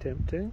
tempting.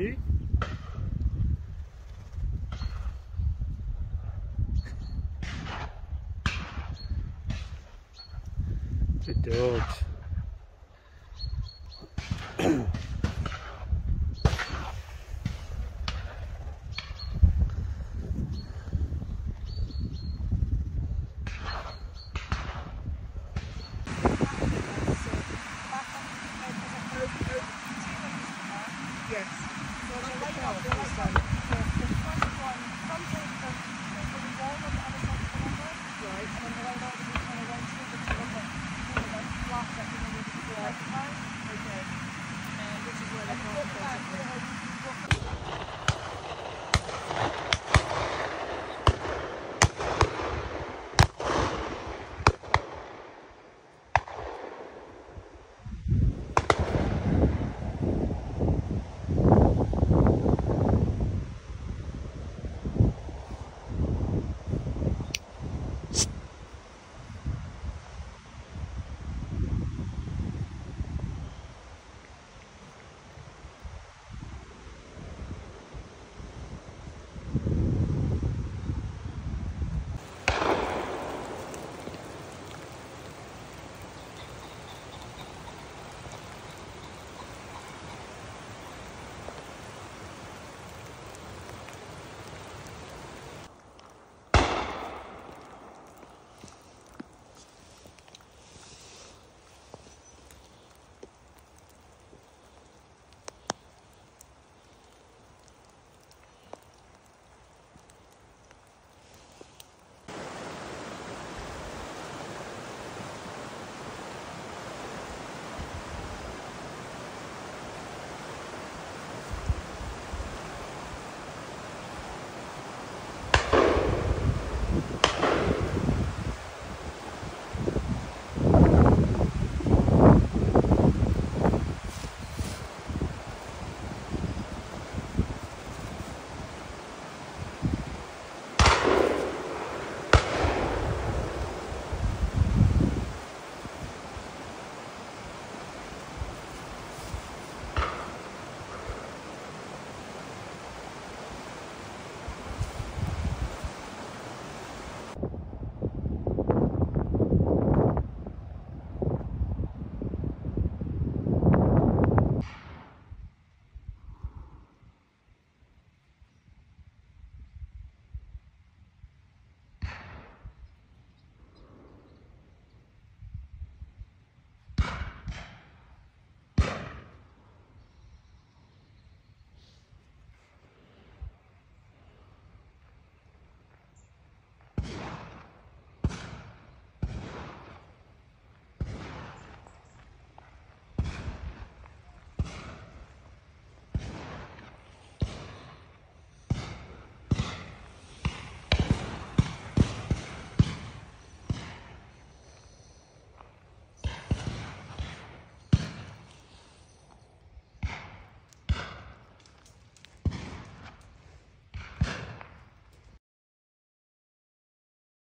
The Good dogs.